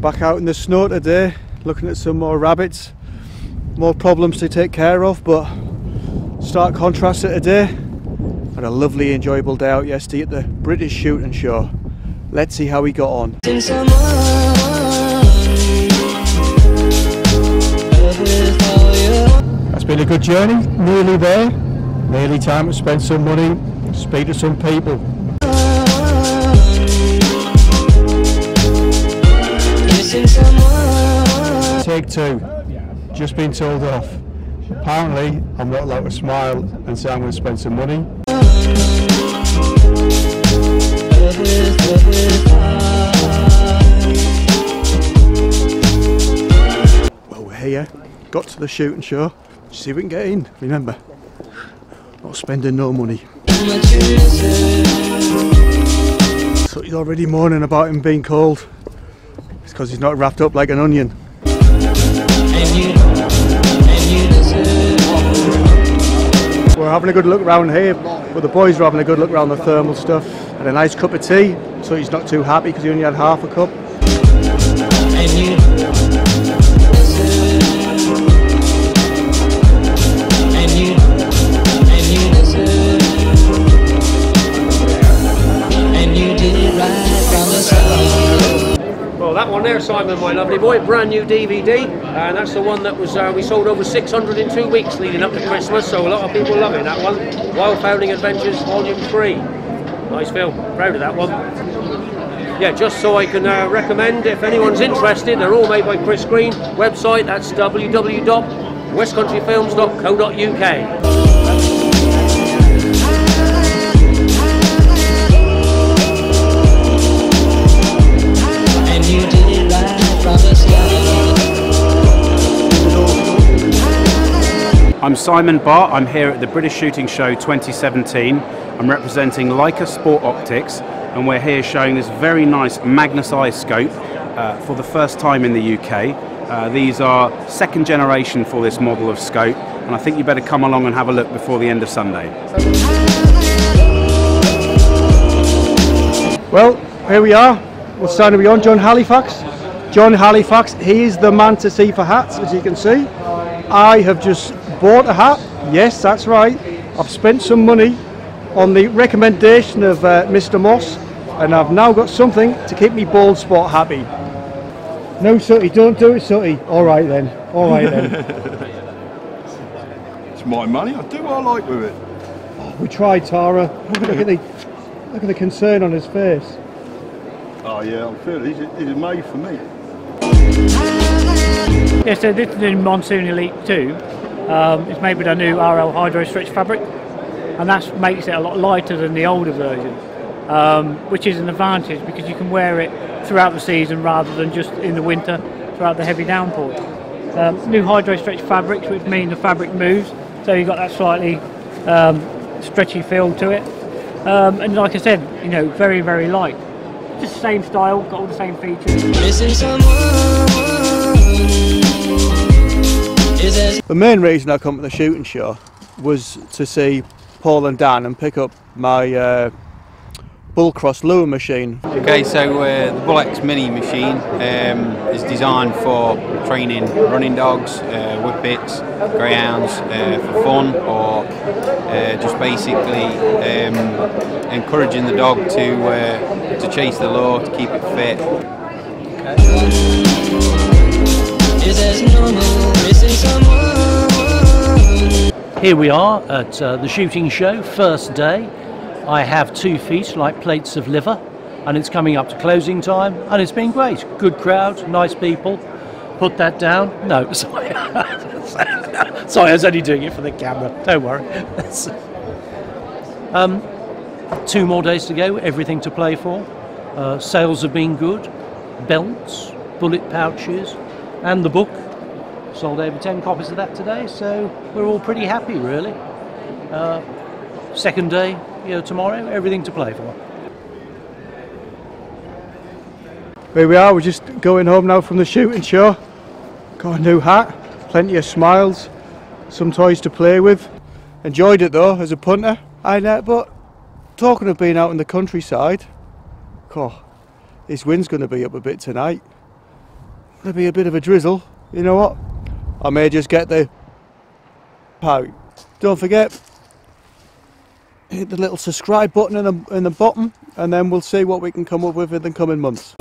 Back out in the snow today, looking at some more rabbits. More problems to take care of, but stark contrast to today. Had a lovely, enjoyable day out yesterday at the British Shooting Show. Let's see how we got on. That's been a good journey, nearly there. Nearly time to spend some money, speak to some people. Take two. Just been told off. Apparently, I'm not allowed to smile and say I'm going to spend some money. Well, we're here. Got to the shooting show. See if we can get in. Remember, not spending no money. So he's already moaning about him being cold. It's because he's not wrapped up like an onion. We're having a good look around here, but the boys are having a good look around the thermal stuff. And a nice cup of tea, so he's not too happy because he only had half a cup. Simon, my lovely boy, brand new DVD, and that's the one that was uh, we sold over 600 in two weeks leading up to Christmas. So a lot of people loving that one. Wild Founding Adventures Volume Three. Nice film. Proud of that one. Yeah, just so I can uh, recommend if anyone's interested, they're all made by Chris Green. Website that's www.westcountryfilms.co.uk. I'm Simon Bart. I'm here at the British Shooting Show 2017. I'm representing Leica Sport Optics, and we're here showing this very nice Magnus i scope uh, for the first time in the UK. Uh, these are second generation for this model of scope, and I think you better come along and have a look before the end of Sunday. Well, here we are. What stand are we on? John Halifax. John Halifax, he is the man to see for hats, as you can see. I have just bought a hat. Yes, that's right. I've spent some money on the recommendation of uh, Mr. Moss, and I've now got something to keep me bald spot happy. No, Sooty, don't do it, Sooty. All right then. All right then. It's my money. I do what I like with it. we tried, Tara. Look at the look at the concern on his face. Oh yeah, I'm feeling this is, made for me. Yeah, so this is the Monsoon Elite 2. Um, it's made with a new RL Hydro Stretch fabric, and that makes it a lot lighter than the older version, um, which is an advantage because you can wear it throughout the season rather than just in the winter throughout the heavy downpour. Um, new Hydro Stretch fabrics, which mean the fabric moves, so you've got that slightly um, stretchy feel to it. Um, and like I said, you know, very, very light. Just the same style, got all the same features. The main reason I come to the shooting show was to see Paul and Dan and pick up my uh, Bullcross lure machine. Okay, so uh, the Bullex Mini machine um, is designed for training running dogs, uh, whippets, greyhounds uh, for fun, or uh, just basically um, encouraging the dog to uh, to chase the lure, to keep it fit. Here we are at uh, the shooting show, first day. I have two feet like plates of liver, and it's coming up to closing time, and it's been great. Good crowd, nice people. Put that down. No, sorry. sorry, I was only doing it for the camera. Don't worry. um, two more days to go, everything to play for. Uh, sales have been good. Belts, bullet pouches, and the book. Sold over 10 copies of that today, so we're all pretty happy, really. Uh, second day, you know, tomorrow, everything to play for. Here we are, we're just going home now from the shooting show. Got a new hat, plenty of smiles, some toys to play with. Enjoyed it though as a punter. I know, but talking of being out in the countryside, oh, this wind's going to be up a bit tonight. There'll be a bit of a drizzle. You know what? I may just get the out. Don't forget, hit the little subscribe button in the, in the bottom and then we'll see what we can come up with in the coming months.